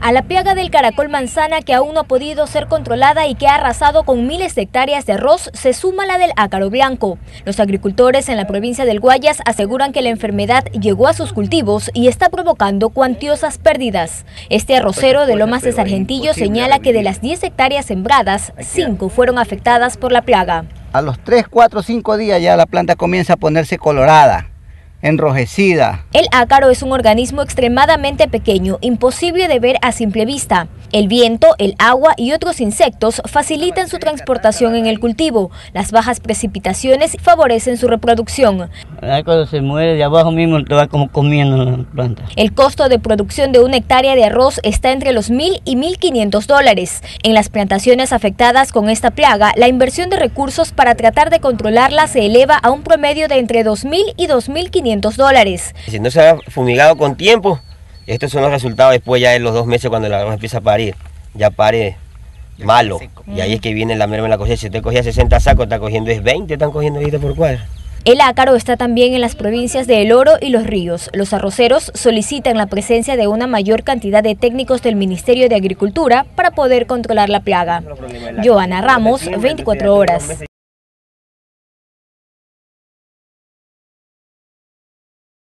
A la plaga del caracol manzana que aún no ha podido ser controlada y que ha arrasado con miles de hectáreas de arroz se suma la del ácaro blanco. Los agricultores en la provincia del Guayas aseguran que la enfermedad llegó a sus cultivos y está provocando cuantiosas pérdidas. Este arrocero de Lomas de Sargentillo señala que de las 10 hectáreas sembradas, 5 fueron afectadas por la plaga. A los 3, 4, 5 días ya la planta comienza a ponerse colorada enrojecida. El ácaro es un organismo extremadamente pequeño, imposible de ver a simple vista. El viento, el agua y otros insectos facilitan su transportación en el cultivo. Las bajas precipitaciones favorecen su reproducción. Cuando se muere de abajo mismo te va como comiendo la planta. El costo de producción de una hectárea de arroz está entre los mil y mil quinientos dólares. En las plantaciones afectadas con esta plaga, la inversión de recursos para tratar de controlarla se eleva a un promedio de entre dos mil y dos mil quinientos dólares. Si no se ha fumigado con tiempo, estos son los resultados después ya de los dos meses cuando la empieza a parir. Ya pare malo. Y ahí es que viene la merma en la cosecha. Si usted cogía 60 sacos, está cogiendo es 20, están cogiendo 20 por cuadra. El ácaro está también en las provincias de El Oro y Los Ríos. Los arroceros solicitan la presencia de una mayor cantidad de técnicos del Ministerio de Agricultura para poder controlar la plaga. Joana Ramos, 24 horas.